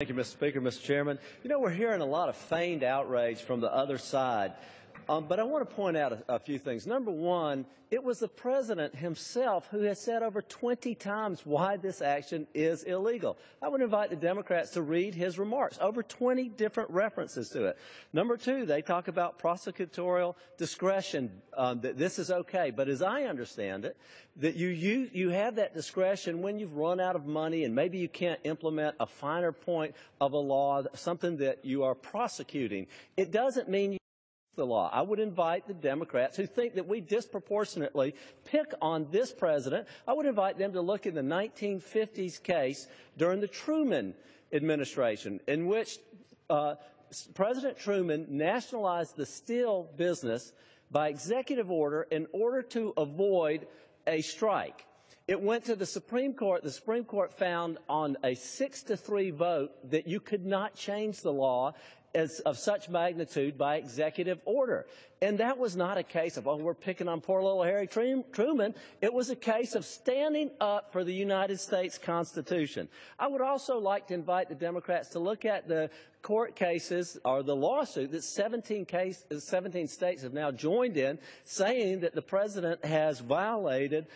Thank you, Mr. Speaker, Mr. Chairman. You know, we're hearing a lot of feigned outrage from the other side. Um, but I want to point out a, a, few things. Number one, it was the president himself who has said over 20 times why this action is illegal. I would invite the Democrats to read his remarks, over 20 different references to it. Number two, they talk about prosecutorial discretion, um, that this is okay. But as I understand it, that you, you, you have that discretion when you've run out of money and maybe you can't implement a finer point of a law, something that you are prosecuting. It doesn't mean the law. I would invite the Democrats who think that we disproportionately pick on this president, I would invite them to look in the 1950s case during the Truman administration in which uh, President Truman nationalized the steel business by executive order in order to avoid a strike. It went to the Supreme Court. The Supreme Court found on a six to three vote that you could not change the law as, of such magnitude by executive order. And that was not a case of, oh, we're picking on poor little Harry Truman. It was a case of standing up for the United States Constitution. I would also like to invite the Democrats to look at the court cases or the lawsuit that 17, case, 17 states have now joined in saying that the president has violated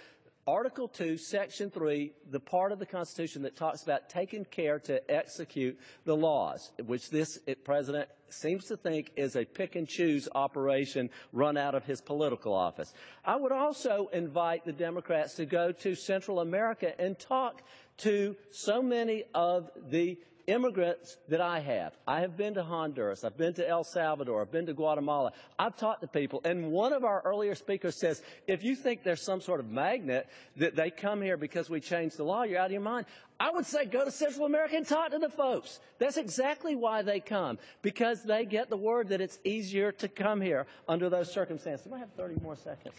Article 2, Section 3, the part of the Constitution that talks about taking care to execute the laws, which this president seems to think is a pick and choose operation run out of his political office. I would also invite the Democrats to go to Central America and talk to so many of the immigrants that I have. I have been to Honduras. I've been to El Salvador. I've been to Guatemala. I've talked to people. And one of our earlier speakers says, if you think there's some sort of magnet that they come here because we changed the law, you're out of your mind. I would say go to Central America and talk to the folks. That's exactly why they come, because they get the word that it's easier to come here under those circumstances. I have 30 more seconds.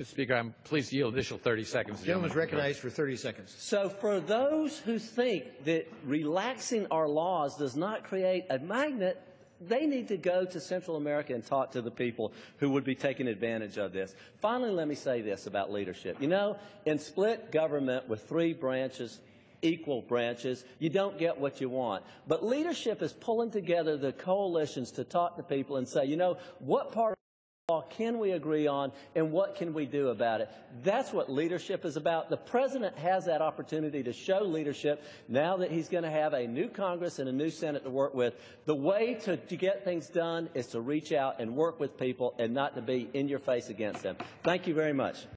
Mr. Speaker, I'm pleased to yield additional 30 seconds. The gentleman is recognized for 30 seconds. So for those who think that relaxing our laws does not create a magnet, they need to go to Central America and talk to the people who would be taking advantage of this. Finally, let me say this about leadership. You know, in split government with three branches, equal branches, you don't get what you want. But leadership is pulling together the coalitions to talk to people and say, you know, what part can we agree on and what can we do about it? That's what leadership is about. The President has that opportunity to show leadership now that he's going to have a new Congress and a new Senate to work with. The way to, to get things done is to reach out and work with people and not to be in your face against them. Thank you very much.